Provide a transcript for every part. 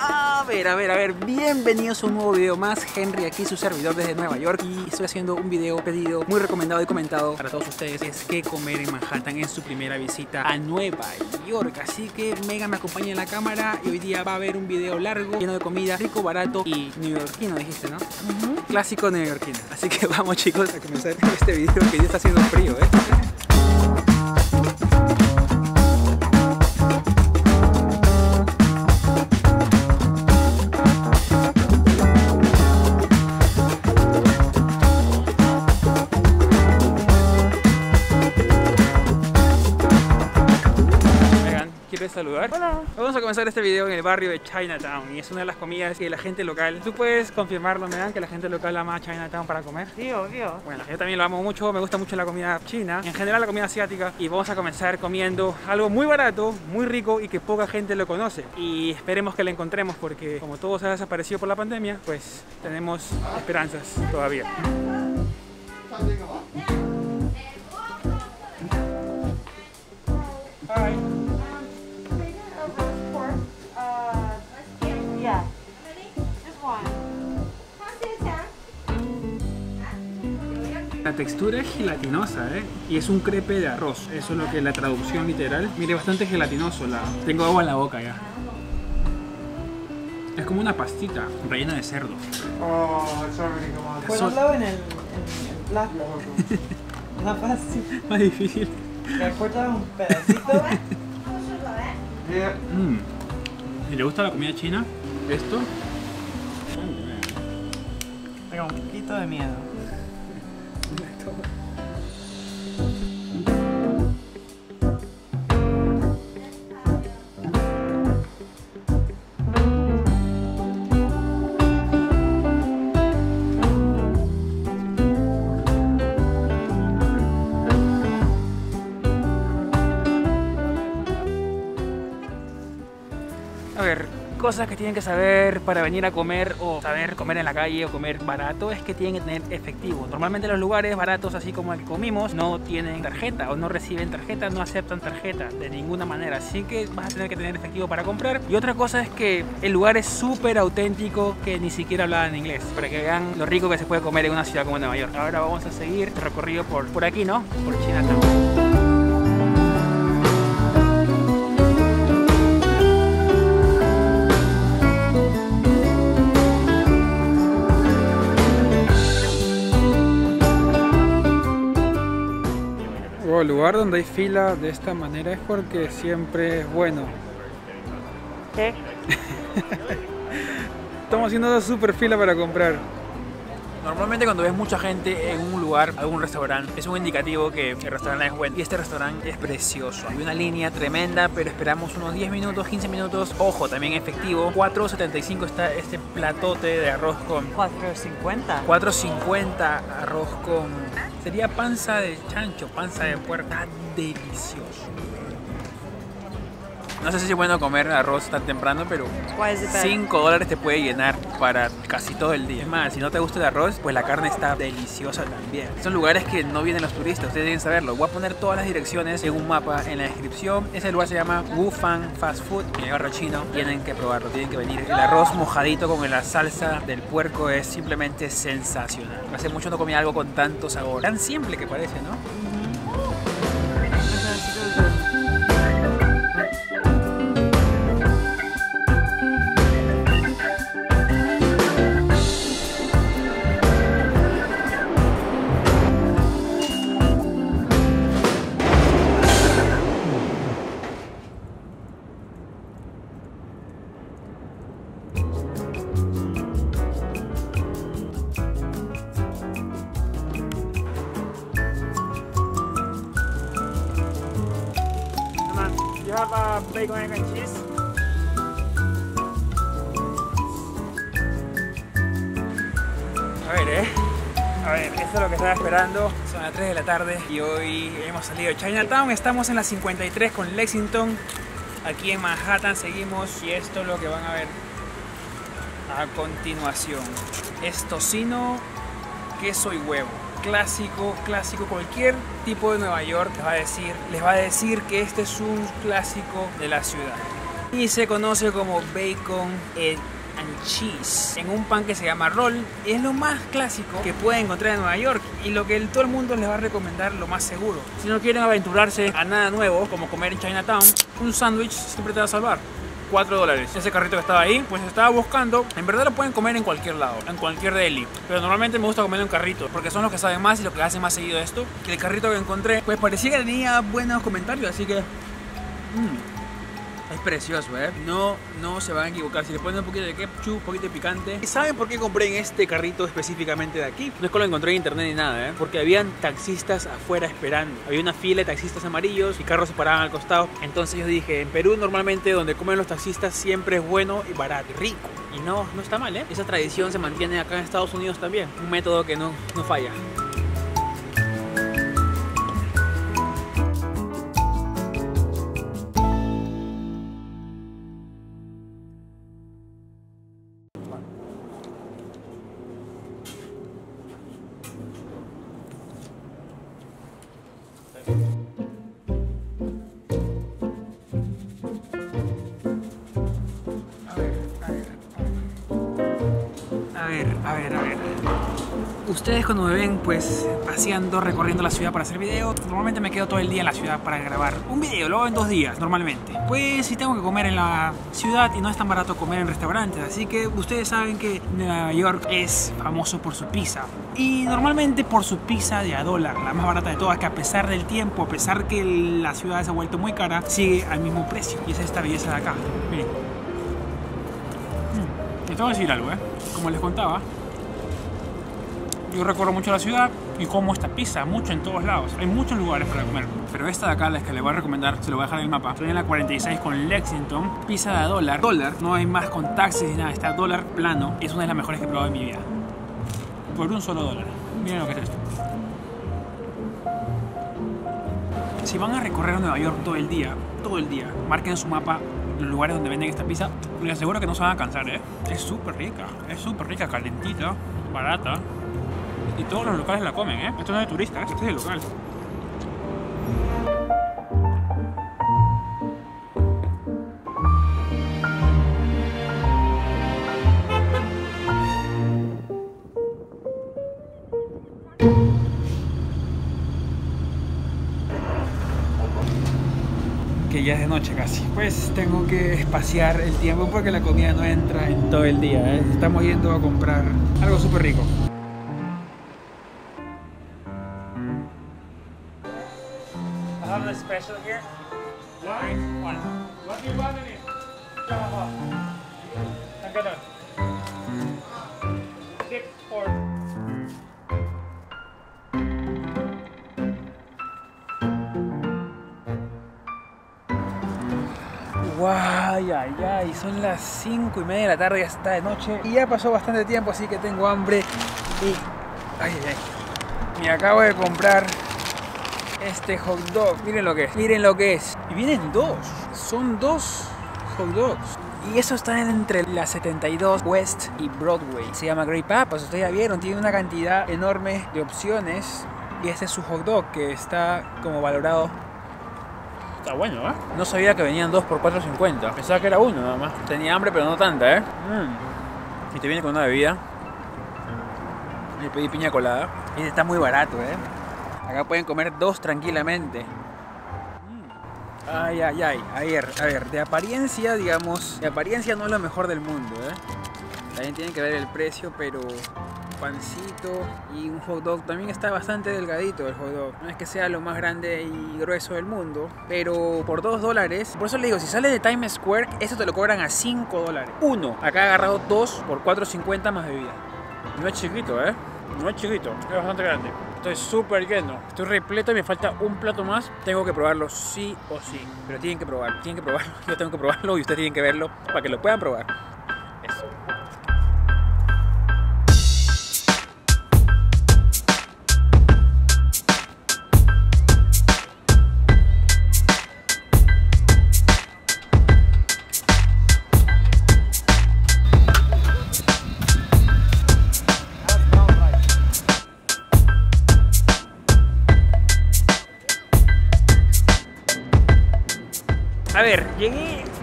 A ver, a ver, a ver, bienvenidos a un nuevo video más. Henry aquí, su servidor desde Nueva York Y estoy haciendo un video pedido, muy recomendado y comentado para todos ustedes. Es qué comer en Manhattan en su primera visita a Nueva York. Así que Mega me acompaña en la cámara y hoy día va a haber un video largo Lleno de comida, rico, barato y neoyorquino dijiste, ¿no? Clásico neoyorquino. Así que vamos chicos a comenzar este video que ya está haciendo frío, ¿eh? Vamos a comenzar este video en el barrio de Chinatown y es una de las comidas que la gente local. ¿Tú puedes confirmarlo, Megan, que la gente local ama Chinatown para comer? Sí, obvio. Bueno, yo también lo amo mucho, me gusta mucho la comida china, en general la comida asiática y vamos a comenzar comiendo algo muy barato, muy rico y que poca gente lo conoce y esperemos que lo encontremos porque como todo se ha desaparecido por la pandemia, pues tenemos esperanzas todavía. Hi. La textura es gelatinosa, ¿eh? Y es un crepe de arroz. Eso es lo que es la traducción literal. Mire, bastante gelatinoso. La... Tengo agua en la boca ya. Es como una pastita rellena de cerdo. Oh, gone. Ponlo en el, en el plato. Más fácil. Más difícil. Cortas un pedacito. Mm. ¿Y le gusta la comida china? ¿Esto? Tengo un poquito de miedo. Thank you. Cosas que tienen que saber para venir a comer o saber comer en la calle o comer barato es que tienen que tener efectivo. Normalmente los lugares baratos, así como el que comimos, no tienen tarjeta o no reciben tarjeta, no aceptan tarjeta de ninguna manera. Así que vas a tener que tener efectivo para comprar. Y otra cosa es que el lugar es súper auténtico que ni siquiera hablaban inglés. Para que vean lo rico que se puede comer en una ciudad como Nueva York. Ahora vamos a seguir este recorrido por, por aquí, ¿no? Por Chinatown. El lugar donde hay fila de esta manera es porque siempre es bueno. ¿Qué? Estamos haciendo una super fila para comprar. Normalmente cuando ves mucha gente en un lugar, algún restaurante, es un indicativo que el restaurante es bueno. Y este restaurante es precioso. Hay una línea tremenda, pero esperamos unos 10 minutos, 15 minutos. Ojo, también efectivo. 4.75 está este platote de arroz con... 4.50. 4.50 arroz con... Sería panza de chancho, panza de puerco. Está delicioso. No sé si es bueno comer arroz tan temprano, pero Why is it bad? 5 dólares te puede llenar para casi todo el día. Es más, si no te gusta el arroz, pues la carne está deliciosa también. Son lugares que no vienen los turistas, ustedes deben saberlo. Voy a poner todas las direcciones en un mapa en la descripción. Ese lugar se llama Wufang Fast Food, en el barrio chino. Tienen que probarlo, tienen que venir. El arroz mojadito con la salsa del puerco es simplemente sensacional. Hace mucho no comía algo con tanto sabor. Tan simple que parece, ¿no? You have a bacon, egg and cheese? A ver, eh. A ver, esto es lo que estaba esperando. Son las 3 de la tarde y hoy hemos salido de Chinatown. Estamos en la 53 con Lexington. Aquí en Manhattan seguimos y esto es lo que van a ver a continuación. Es tocino, queso y huevo. Clásico, clásico. Cualquier tipo de Nueva York les va a decir, les va a decir que este es un clásico de la ciudad. y se conoce como bacon and cheese en un pan que se llama roll. Es lo más clásico que pueden encontrar en Nueva York y lo que todo el mundo les va a recomendar lo más seguro. Si no quieren aventurarse a nada nuevo, como comer en Chinatown, un sándwich siempre te va a salvar. 4 dólares. Ese carrito que estaba ahí, pues estaba buscando. En verdad lo pueden comer en cualquier lado, en cualquier deli. Pero normalmente me gusta comerlo en carrito, porque son los que saben más y los que hacen más seguido esto. Que el carrito que encontré, pues parecía que tenía buenos comentarios, así que. mm, es precioso, ¿eh? No, no se van a equivocar. Si le ponen un poquito de ketchup, un poquito de picante. ¿Y saben por qué compré en este carrito específicamente de aquí? No es que lo encontré en internet ni nada, ¿eh? Porque habían taxistas afuera esperando. Había una fila de taxistas amarillos y carros se paraban al costado. Entonces yo dije, en Perú normalmente donde comen los taxistas siempre es bueno y barato, rico. Y no, no está mal, ¿eh? Esa tradición se mantiene acá en Estados Unidos también. Un método que no, no falla. Ver, a ver. Ustedes cuando me ven pues paseando, recorriendo la ciudad para hacer video, normalmente me quedo todo el día en la ciudad para grabar un video, lo hago en dos días normalmente. Pues si tengo que comer en la ciudad y no es tan barato comer en restaurantes, así que ustedes saben que Nueva York es famoso por su pizza. Y normalmente por su pizza de a dólar, la más barata de todas, que a pesar del tiempo, a pesar que la ciudad se ha vuelto muy cara, sigue al mismo precio. Y es esta belleza de acá. Miren. Les tengo que decir algo, ¿eh? Como les contaba, yo recorro mucho la ciudad y como esta pizza mucho en todos lados. Hay muchos lugares para comer. Pero esta de acá, la que les voy a recomendar, se lo voy a dejar en el mapa. Estoy en la 46 con Lexington. Pizza de dólar. Dólar. No hay más con taxis ni nada. Está dólar plano. Es una de las mejores que he probado en mi vida. Por un solo dólar. Miren lo que es esto. Si van a recorrer Nueva York todo el día, todo el día, marquen en su mapa los lugares donde venden esta pizza. Les aseguro que no se van a cansar, ¿eh? Es súper rica, es súper rica, calentita, barata. Y todos los locales la comen, ¿eh? Esto no es de turistas, este es de local. que ya es de noche casi. Pues tengo que espaciar el tiempo porque la comida no entra en todo el día. ¿eh? Estamos yendo a comprar algo súper rico. Special here. One. One. What do you want in it? Six, four. Guay, ay, ay, son las 5 y media de la tarde, ya está de noche y ya pasó bastante tiempo, así que tengo hambre y... Ay, ay. Me acabo de comprar este hot dog, miren lo que es, miren lo que es. Y vienen dos, son dos hot dogs. Y eso está entre la 72 West y Broadway. Se llama Grey Papas, ustedes ya vieron, tiene una cantidad enorme de opciones. Y este es su hot dog que está como valorado Está bueno, ¿eh? No sabía que venían dos por 4.50. Pensaba que era uno nada más. Tenía hambre, pero no tanta, ¿eh? Mm. Y te viene con una bebida. Le pedí piña colada. Y está muy barato, ¿eh? Acá pueden comer dos tranquilamente. Mm. Ay, ay, ay. A ver, a ver. De apariencia, digamos, de apariencia no es lo mejor del mundo, ¿eh? También tienen que ver el precio, pero pancito y un hot dog. También está bastante delgadito el hot dog. No es que sea lo más grande y grueso del mundo, pero por 2 dólares. Por eso le digo, si sale de Times Square, eso te lo cobran a 5 dólares. Uno. Acá he agarrado dos por 4.50 más bebida. No es chiquito, ¿eh? No es chiquito, es bastante grande. Estoy súper lleno, estoy repleto y me falta un plato más. Tengo que probarlo sí o sí. Pero tienen que probarlo, tienen que probarlo. Yo tengo que probarlo y ustedes tienen que verlo para que lo puedan probar.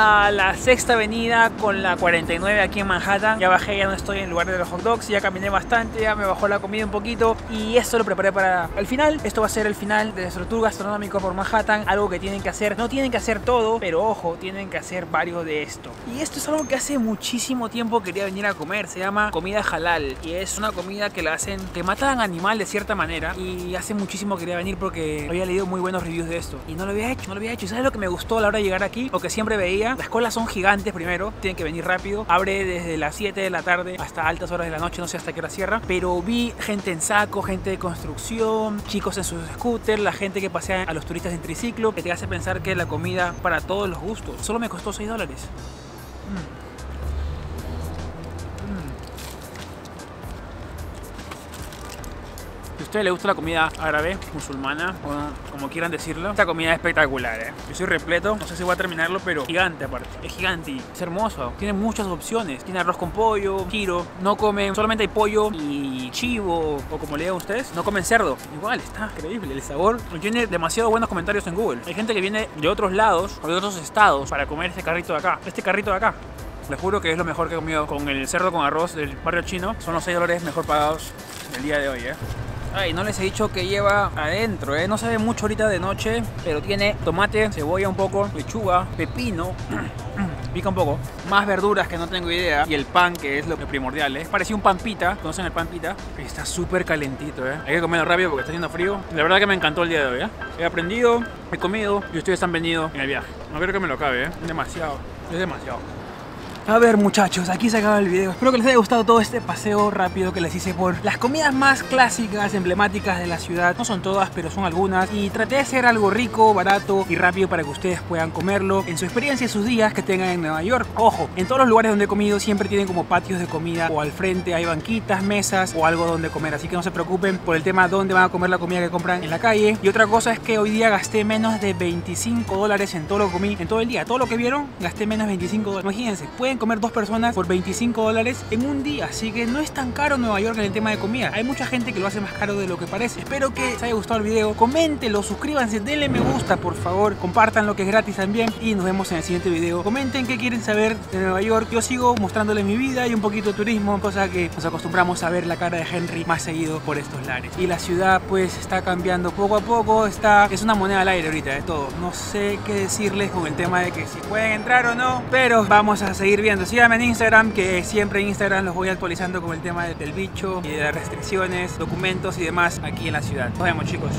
A la sexta avenida con la 49 aquí en Manhattan. Ya bajé, ya no estoy en el lugar de los hot dogs, ya caminé bastante, ya me bajó la comida un poquito y esto lo preparé para el final. Esto va a ser el final de nuestro tour gastronómico por Manhattan, algo que tienen que hacer. No tienen que hacer todo, pero ojo, tienen que hacer varios de esto. Y esto es algo que hace muchísimo tiempo quería venir a comer, se llama comida halal y es una comida que la hacen, que matan animal de cierta manera y hace muchísimo quería venir porque había leído muy buenos reviews de esto y no lo había hecho, no lo había hecho. ¿Y sabes lo que me gustó a la hora de llegar aquí? Lo que siempre veía, las colas son gigantes primero, tienen que venir rápido, abre desde las 7 de la tarde hasta altas horas de la noche, no sé hasta qué hora cierra, pero vi gente en saco, gente de construcción, chicos en sus scooters, la gente que pasea a los turistas en triciclo, que te hace pensar que la comida para todos los gustos. Solo me costó 6 dólares. Mm. Usted le gusta la comida árabe, musulmana, como quieran decirlo, esta comida es espectacular, ¿eh? Yo soy repleto, no sé si voy a terminarlo, pero gigante aparte. Es gigante es hermoso. Tiene muchas opciones. Tiene arroz con pollo, giro. No comen, solamente hay pollo y chivo, o como le digan ustedes, no comen cerdo. Igual, está increíble. El sabor tiene demasiado buenos comentarios en Google. Hay gente que viene de otros lados o de otros estados para comer este carrito de acá. Este carrito de acá. Les juro que es lo mejor que he comido con el cerdo con arroz del barrio chino. Son los 6 dólares mejor pagados del día de hoy, ¿eh? Ay, no les he dicho que lleva adentro, ¿eh? No sabe mucho ahorita de noche, pero tiene tomate, cebolla un poco, lechuga, pepino, pica un poco, más verduras que no tengo idea, y el pan, que es lo primordial, ¿eh? Parecía un pan pita, ¿conocen el pan pita? Está súper calentito, ¿eh? Hay que comerlo rápido porque está haciendo frío. La verdad que me encantó el día de hoy, ¿eh? He aprendido, he comido, y ustedes han venido en el viaje. No creo que me lo acabe, ¿eh? Demasiado, es demasiado. A ver muchachos, aquí se acaba el video. Espero que les haya gustado todo este paseo rápido que les hice por las comidas más clásicas, emblemáticas de la ciudad. No son todas, pero son algunas. Y traté de hacer algo rico, barato y rápido para que ustedes puedan comerlo en su experiencia, en sus días que tengan en Nueva York. Ojo, en todos los lugares donde he comido siempre tienen como patios de comida o al frente hay banquitas, mesas o algo donde comer. Así que no se preocupen por el tema dónde van a comer la comida que compran en la calle. Y otra cosa es que hoy día gasté menos de 25 dólares en todo lo que comí, en todo el día. Todo lo que vieron, gasté menos de 25 dólares. Imagínense, pueden comer dos personas por 25 dólares en un día. Así que no es tan caro Nueva York en el tema de comida. Hay mucha gente que lo hace más caro de lo que parece. Espero que les haya gustado el video. Coméntenlo, suscríbanse, denle me gusta por favor. Compartan lo que es gratis también. Y nos vemos en el siguiente video. Comenten qué quieren saber de Nueva York. Yo sigo mostrándoles mi vida y un poquito de turismo. Cosa que nos acostumbramos a ver la cara de Henry más seguido por estos lares. Y la ciudad pues está cambiando poco a poco. Está, es una moneda al aire ahorita de todo. No sé qué decirles con el tema de que si pueden entrar o no. Pero vamos a seguir viendo. Síganme en Instagram, que siempre en Instagram los voy actualizando con el tema del bicho y de las restricciones, documentos y demás aquí en la ciudad. Nos vemos chicos.